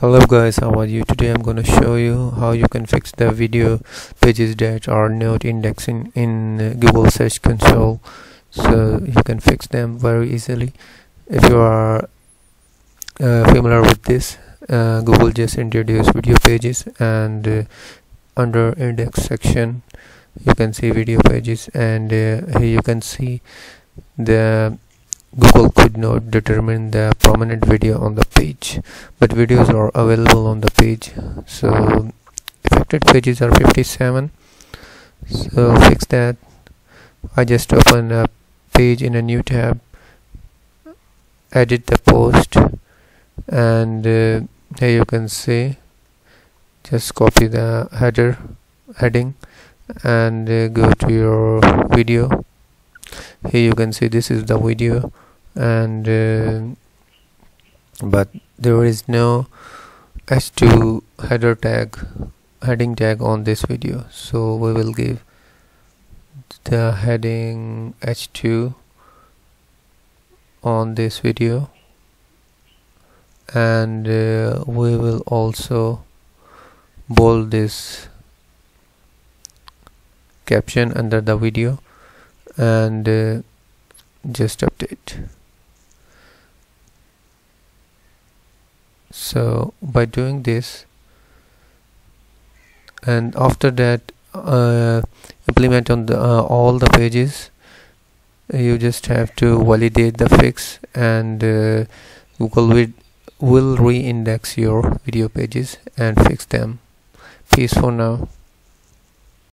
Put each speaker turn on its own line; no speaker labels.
hello guys how are you? Today i'm going to show you how you can fix the video pages that are not indexing in google search console. So you can fix them very easily. If you are uh, familiar with this uh, google just introduced video pages and uh, under index section you can see video pages and uh, here you can see the Google could not determine the prominent video on the page but videos are available on the page. So affected pages are 57 so fix that. I just open a page in a new tab edit the post and uh, here you can see just copy the header heading and uh, go to your video here you can see this is the video and uh, but there is no h2 header tag heading tag on this video. So we will give the heading h2 on this video and uh, we will also bold this caption under the video and uh, just update. So by doing this and after that uh, implement on the uh, all the pages you just have to validate the fix and uh, Google will, will re-index your video pages and fix them. Peace for now